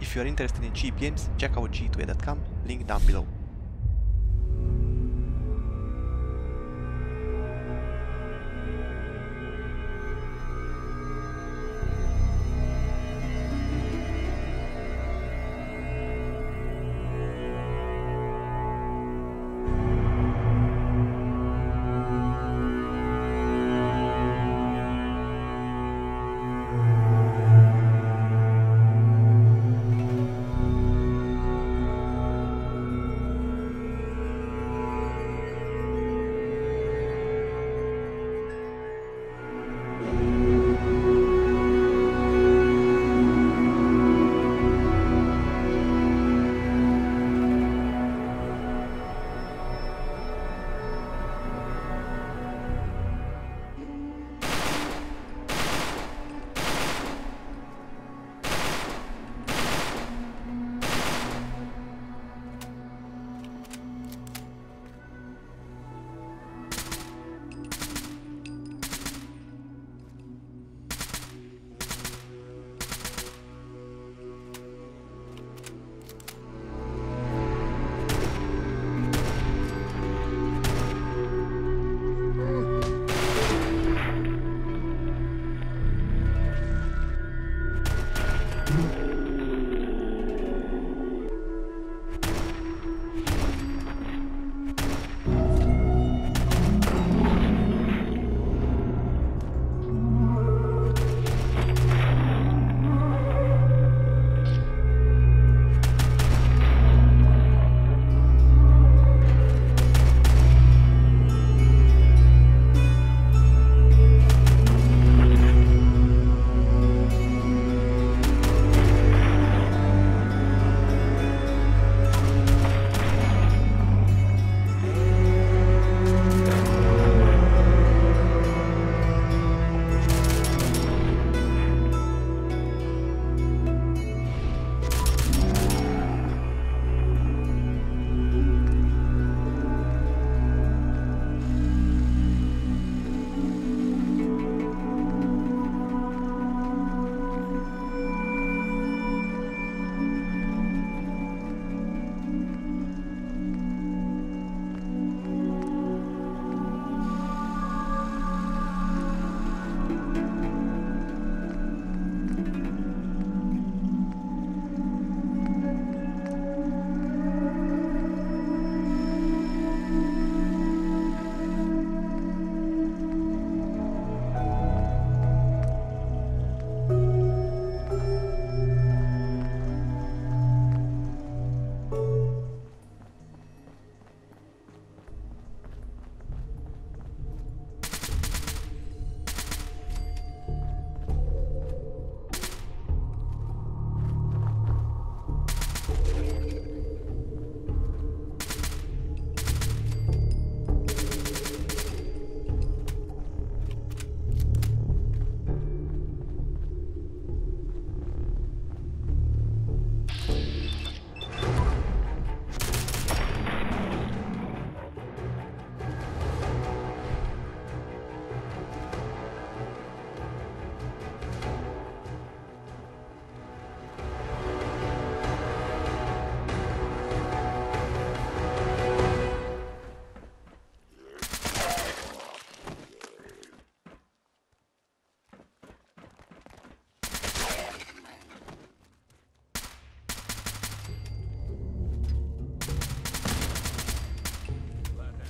If you are interested in cheap games, check out g2a.com, link down below.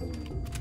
Thank you.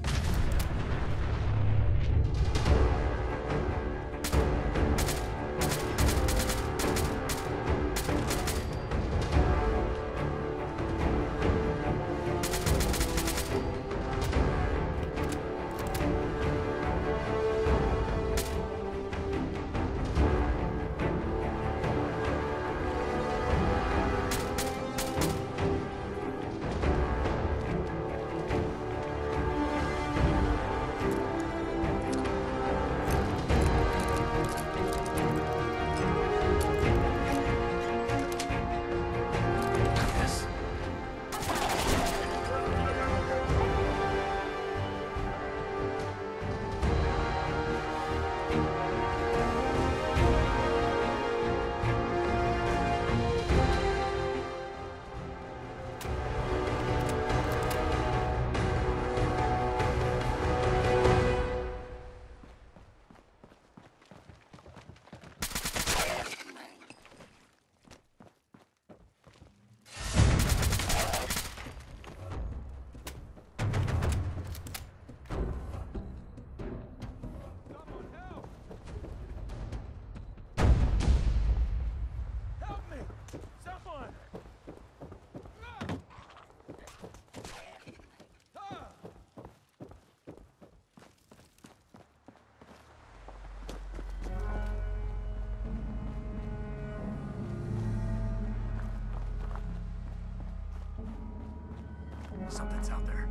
Something's out there.